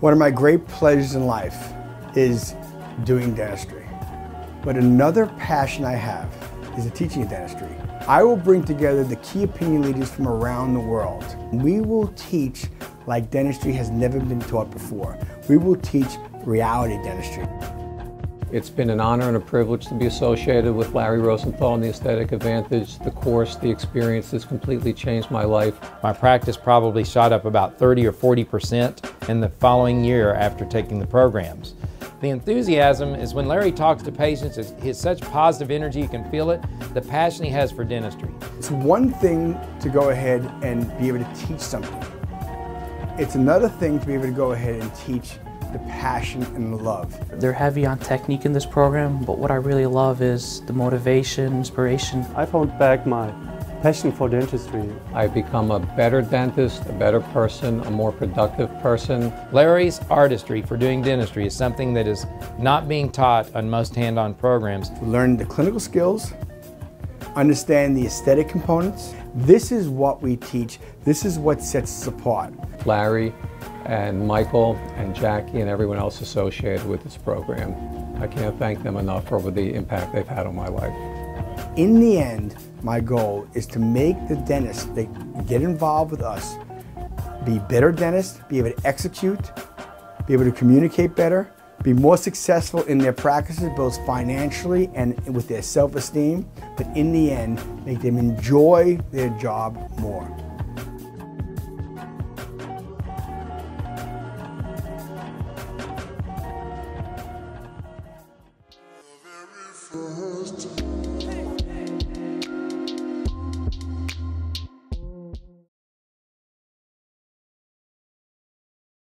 One of my great pleasures in life is doing dentistry. But another passion I have is the teaching of dentistry. I will bring together the key opinion leaders from around the world. We will teach like dentistry has never been taught before. We will teach reality dentistry. It's been an honor and a privilege to be associated with Larry Rosenthal and the Aesthetic Advantage. The course, the experience has completely changed my life. My practice probably shot up about 30 or 40 percent in the following year after taking the programs. The enthusiasm is when Larry talks to patients, it's such positive energy, you can feel it, the passion he has for dentistry. It's one thing to go ahead and be able to teach something. It's another thing to be able to go ahead and teach the passion and the love. They're heavy on technique in this program, but what I really love is the motivation, inspiration. I found back my passion for dentistry. I've become a better dentist, a better person, a more productive person. Larry's artistry for doing dentistry is something that is not being taught on most hand-on programs. Learn the clinical skills, understand the aesthetic components. This is what we teach. This is what sets us apart. Larry and Michael and Jackie and everyone else associated with this program. I can't thank them enough for the impact they've had on my life. In the end, my goal is to make the dentists that get involved with us be better dentists, be able to execute, be able to communicate better, be more successful in their practices, both financially and with their self-esteem, but in the end, make them enjoy their job more. first